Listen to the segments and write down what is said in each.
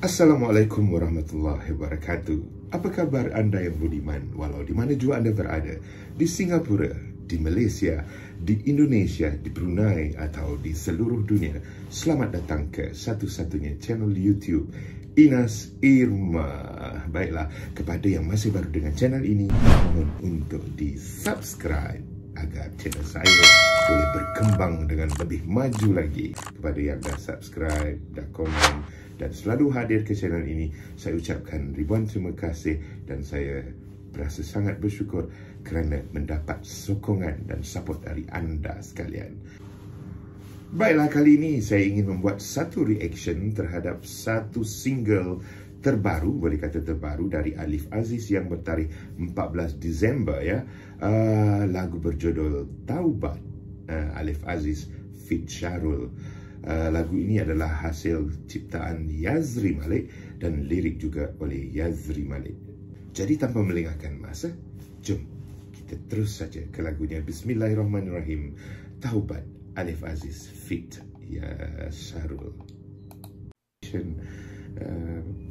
Assalamualaikum warahmatullahi wabarakatuh. Apa khabar anda yang budiman walau di mana jua anda berada? Di Singapura, di Malaysia, di Indonesia, di Brunei atau di seluruh dunia. Selamat datang ke satu-satunya channel YouTube Inas Irma. Baiklah, kepada yang masih baru dengan channel ini, mohon untuk di-subscribe agar channel saya boleh berkembang dengan lebih maju lagi. Kepada yang dah subscribe, dah komen, dan selalu hadir ke channel ini. Saya ucapkan ribuan terima kasih dan saya berasa sangat bersyukur kerana mendapat sokongan dan support dari anda sekalian. Baiklah kali ini saya ingin membuat satu reaction terhadap satu single terbaru, boleh kata terbaru dari Alif Aziz yang bertarikh 14 Disember ya. Uh, lagu berjudul Taubat uh, Alif Aziz Fit Syarul. Uh, lagu ini adalah hasil ciptaan Yazri Malik dan lirik juga oleh Yazri Malik. Jadi tanpa melengahkan masa, jom kita terus saja ke lagunya Bismillahirrahmanirrahim. Taubat Alif Aziz Fit Ya Syarul. Uh,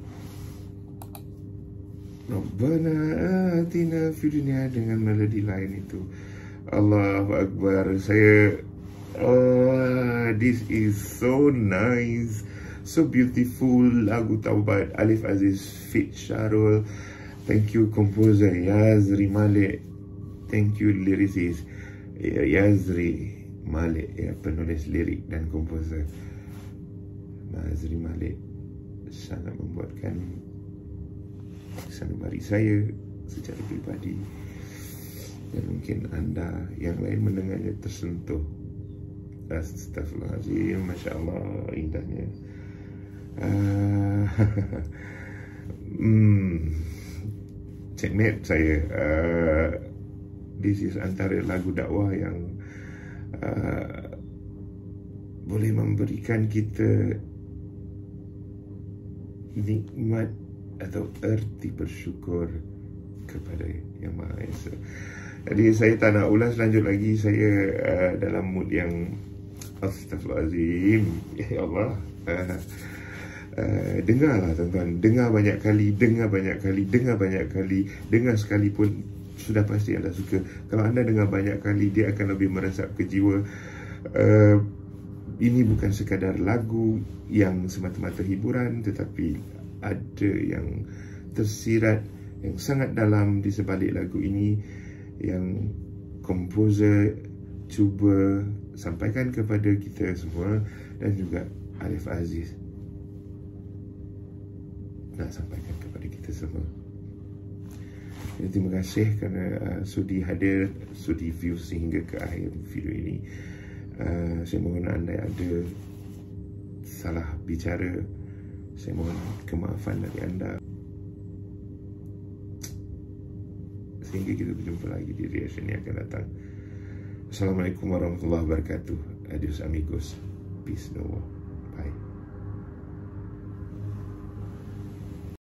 Rabbana atina fi dunia dengan melodi lain itu. Allahu Akbar. Saya Oh, this is so nice. So beautiful. Lagu Taubat Alif Aziz Fit Syarul. Thank you composer Yazri Malik. Thank you lyricist Yazri Malik ya, penulis lirik dan komposer. Yazri Malik sangat membuatkan sanubari saya secara pribadi dan mungkin anda yang lain mendengarnya tersentuh. Astaghfirullahaladzim Masya Allah Indahnya. Uh, hmm, Checkmate saya. Uh, This is antara lagu dakwah yang uh, Boleh memberikan kita Nikmat Atau erti bersyukur Kepada Yang Maha Esa. Jadi saya tak nak ulas lanjut lagi. Saya uh, dalam mood yang Astaghfirullahaladzim. Ya Allah. Uh, Dengarlah tuan-tuan. Dengar banyak kali Dengar banyak kali Dengar banyak kali. Dengar sekali pun Sudah pasti anda suka. Kalau anda dengar banyak kali Dia akan lebih meresap ke jiwa. Uh, Ini bukan sekadar lagu Yang semata-mata hiburan Tetapi Ada yang Tersirat Yang sangat dalam Di sebalik lagu ini Yang Komposer Cuba sampaikan kepada kita semua dan juga Alif Aziz nak sampaikan kepada kita semua. Jadi, terima kasih kerana uh, sudi hadir, sudi view sehingga ke akhir video ini. Uh, saya mohon anda ada salah bicara, saya mohon kemaafan dari anda. Sehingga kita berjumpa lagi di reaction yang akan datang. Assalamualaikum warahmatullahi wabarakatuh. Adios amigos. Peace no more.